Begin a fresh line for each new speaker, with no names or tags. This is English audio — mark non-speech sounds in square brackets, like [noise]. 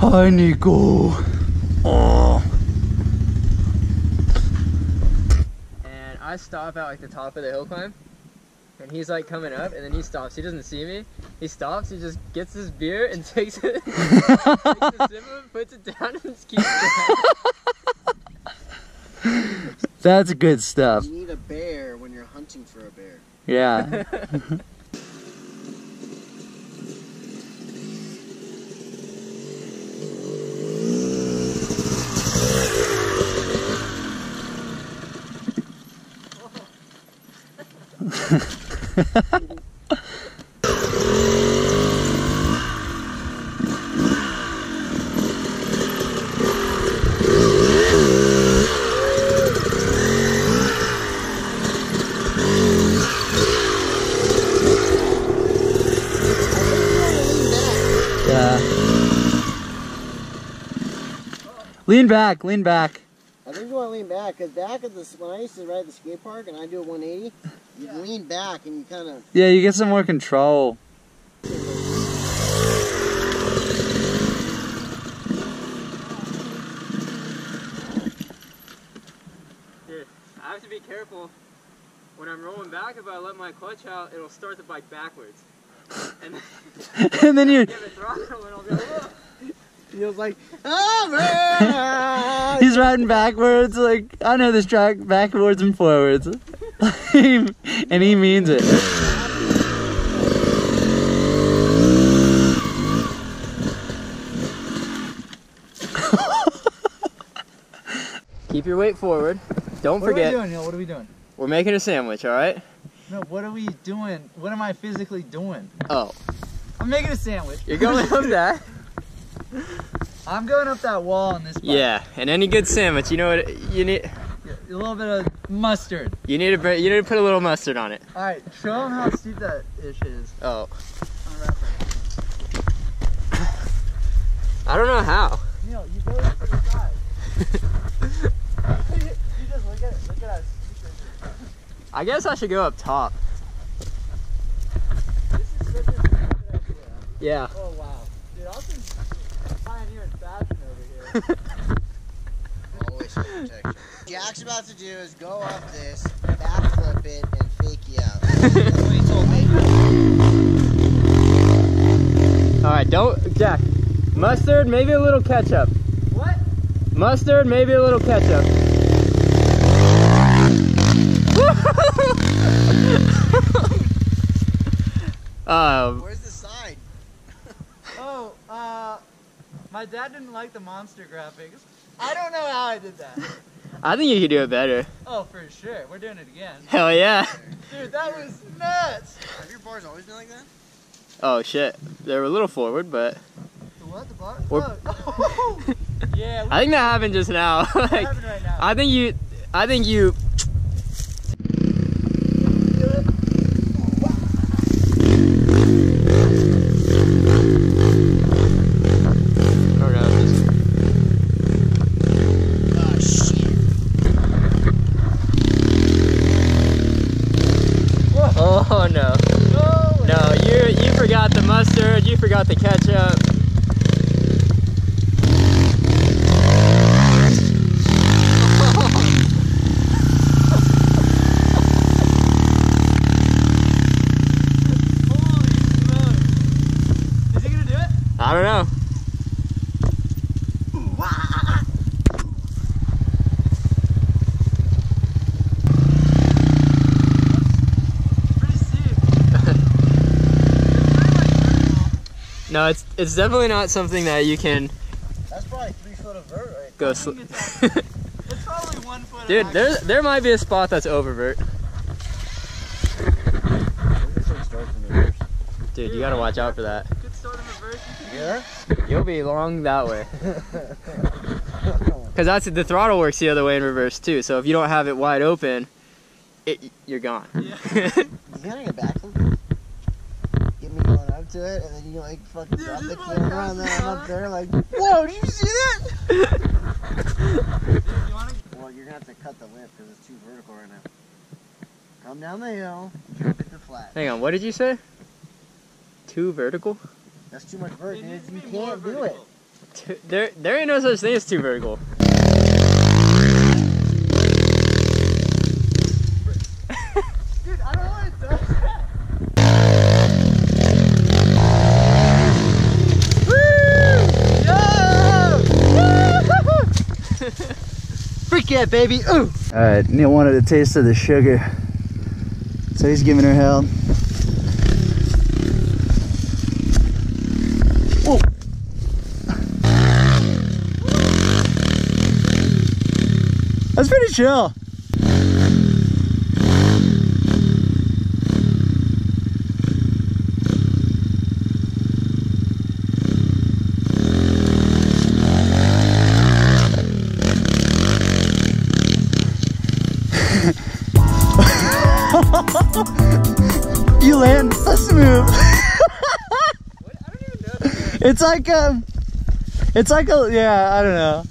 Hi, Nico. Oh.
And I stop at like the top of the hill climb. And he's like coming up, and then he stops. He doesn't see me. He stops. He just gets his beer and [laughs] takes it, takes a sip of it, puts it down, and just keeps going.
That's good stuff.
You need a bear when you're hunting for a bear.
Yeah. [laughs] Lean back, lean back.
I think you want to lean back because back at the when I used to ride the skate park and I do a 180, you lean back and you kind of
Yeah, you get some more control.
Dude, I have to be careful. When I'm rolling back, if I let my clutch out, it'll start the bike backwards. And then [laughs]
and then you
give it throttle, and I'll be like, "Whoa."
feels like oh [laughs] man.
he's riding backwards like I know this track backwards and forwards. [laughs] and he means it.
Keep your weight forward. Don't
What
forget, What
are we doing, Neil? What are we doing?
we're making a sandwich, all right?
No, what are we doing? What am I physically doing?
Oh,
I'm making a sandwich.
you're going up [laughs] that?
I'm going up that wall on this bike.
Yeah, and any good sandwich, you know what you need?
A little bit of mustard.
You need to you need to put a little mustard on it.
All right, show them how steep that ish is.
Oh,
On a rapper.
I don't know how.
Neil, you go to the side. [laughs] you just look at it. Look at how steep this is.
I guess I should go up top.
This is such a good idea.
Yeah.
Oh wow, dude, Austin's pioneering fashion over here. [laughs]
Always for protection. Jack's about to do is go up this, backflip it, and fake you out. That's what he told me.
All right, don't Jack. Mustard, maybe a little ketchup.
what?
Mustard, maybe a little ketchup. um, [laughs]
Where's the sign?
Oh, uh, my dad didn't like the monster graphics. I don't know how I did that. [laughs]
I think you could do it better.
Oh, for sure. We're doing it again.
Hell yeah.
Dude, that was nuts.
Have your bars always been like that?
Oh shit, they were a little forward, but
The what? The bar?
We're-
Oh. [laughs] [laughs] yeah,
I think that happened just now. like,
having right now.
I think you, I think you. Oh no.
Oh,
no,
No,
you you forgot the mustard, you forgot the ketchup.
Holy smokes. Is he gonna do it?
I don't know.
Pretty steep. It's pretty, like, vertical.
No, it's it's definitely not something that you can
That's probably three foot of vert right
go.
I
Sl-
think It's probably one [laughs] foot. of
Dude, there there might be a spot that's oververt. Dude, you gotta watch out for that.
Good start in reverse.
Yeah?
You'll be long that way. [laughs] Cause that's the throttle works the other way in reverse too. So if you don't have it wide open, it you're gone.
Yeah. [laughs]
You gotta get back from Get me going up to it, and then you like fucking
Yeah,
drop the camera, and then I'm up there like, [laughs] whoa, did you see that?
Dude, you wanna?
Well, you're gonna have to cut the lip because it's too vertical right now. Come down the hill, drop it to flat.
Hang on, what did you say? Too vertical?
That's too much vert, dude. You can't do it.
There, there ain't no such thing as too vertical.
Dude, I don't know what it does.
Yeah, baby. Ooh. All right, Neil wanted a taste of the sugar, so he's giving her hell. Whoa. That's pretty chill. Land a smooth.
What? I don't even know.
It's like um, it's like a yeah, I don't know.